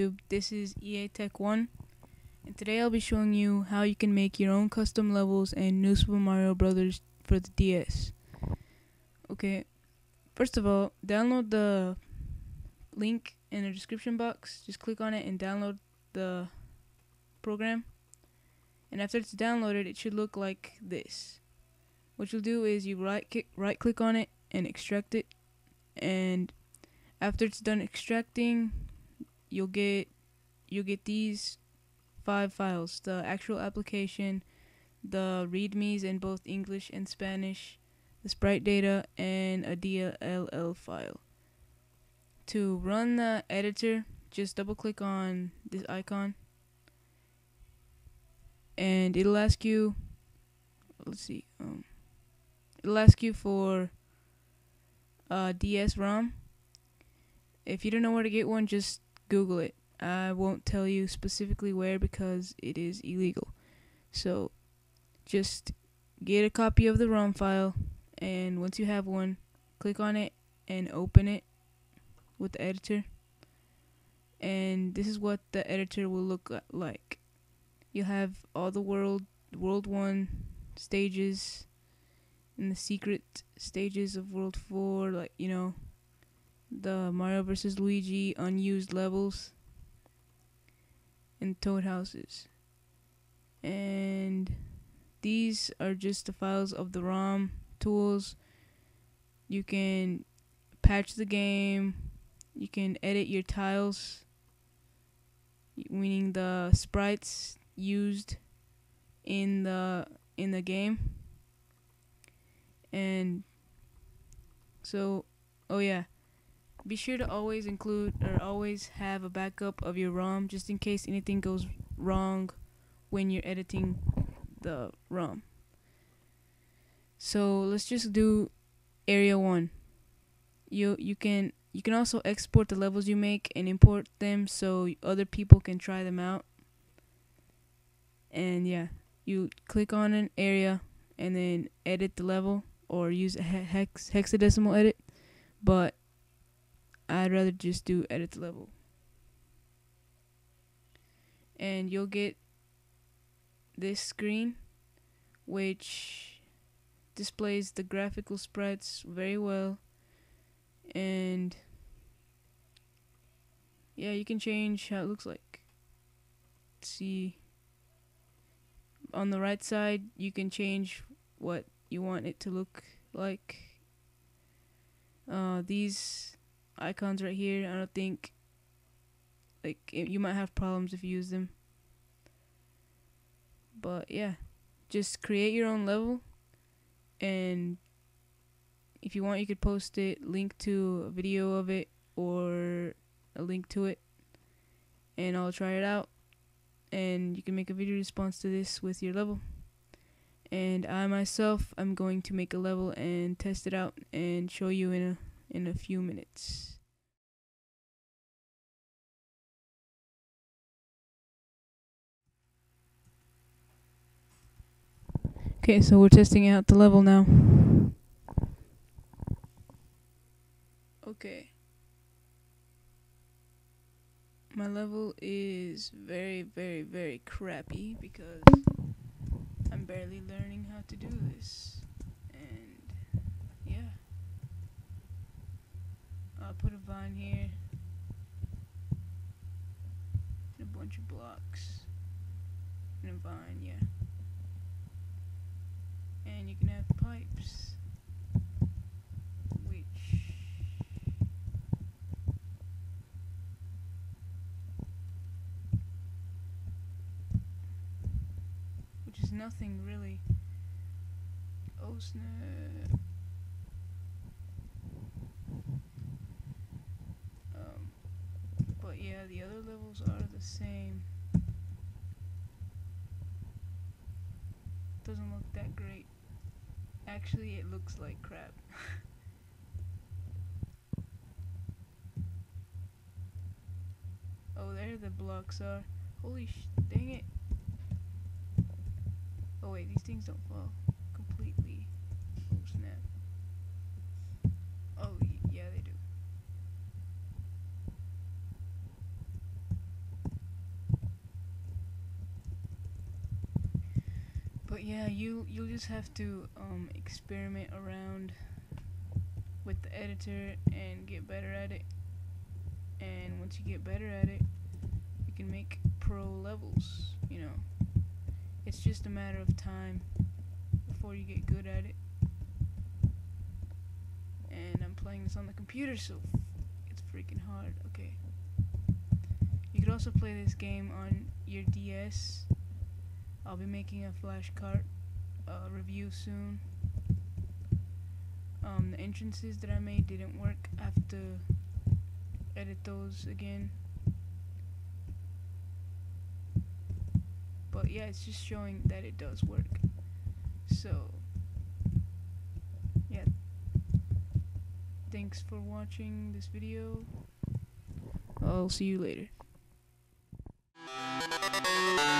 YouTube. This is EA Tech 1, and today I'll be showing you how you can make your own custom levels in New Super Mario Brothers for the DS. Okay, first of all, download the link in the description box. Just click on it and download the program. And after it's downloaded, it should look like this. What you'll do is you right click, right click on it and extract it. And after it's done extracting, you'll get you'll get these five files: the actual application, the readmes in both English and Spanish, the sprite data, and a DLL file. To run the editor, just double click on this icon and it'll ask you let's see um, it'll ask you for uh, DS ROM if you don't know where to get one just google it. I won't tell you specifically where because it is illegal. So just get a copy of the ROM file and once you have one click on it and open it with the editor. And this is what the editor will look like. You'll have all the world world 1 stages and the secret stages of world 4 like you know the Mario vs Luigi unused levels and toad houses. And these are just the files of the ROM tools. You can patch the game. You can edit your tiles meaning the sprites used in the in the game. And so oh yeah be sure to always include or always have a backup of your ROM just in case anything goes wrong when you're editing the ROM. So let's just do area 1 you you can you can also export the levels you make and import them so other people can try them out. And yeah, you click on an area and then edit the level or use a hex hexadecimal edit, but I'd rather just do edit level. And you'll get this screen which displays the graphical sprites very well. And yeah you can change how it looks like. Let's see on the right side you can change what you want it to look like. Uh, these icons right here. I don't think like you might have problems if you use them. But yeah. Just create your own level. And if you want you could post it link to a video of it or a link to it. And I'll try it out. And you can make a video response to this with your level. And I myself I'm going to make a level and test it out and show you in a in a few minutes. Okay, so we're testing out the level now. Okay my level is very, very, very crappy because I'm barely learning how to do this. And yeah. I'll put a vine here. And a bunch of blocks. And a vine, yeah. And you can have pipes. Which... Which is nothing really. Oh snap. Um, but yeah, the other levels are the same. Doesn't look that great. Actually, it looks like crap. oh, there the blocks are. Holy sh- dang it. Oh wait, these things don't fall completely. Oh snap. Oh yeah, they do. Yeah, you you'll just have to um, experiment around with the editor and get better at it. And once you get better at it, you can make pro levels. You know, it's just a matter of time before you get good at it. And I'm playing this on the computer, so it's freaking hard. Okay. You could also play this game on your DS I'll be making a flashcard uh, review soon. Um, the entrances that I made didn't work. I have to edit those again. But yeah, it's just showing that it does work. So, yeah. Thanks for watching this video. I'll see you later.